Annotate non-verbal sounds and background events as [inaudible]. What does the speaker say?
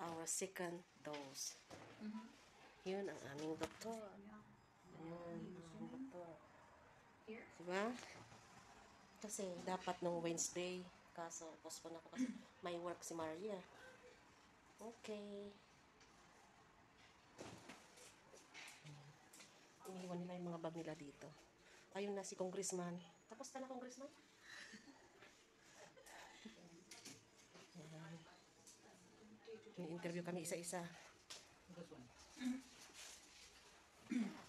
our second dose. Yun ang aming doktor. Ayan, ang doktor. Diba? Kasi dapat nung Wednesday, kaso postpone ako kasi may work si Maria. Okay. Iniwan nila yung mga bag nila dito. Ayun na si Congressman. Tapos ka na, Congressman? May interview kami isa-isa. [clears throat]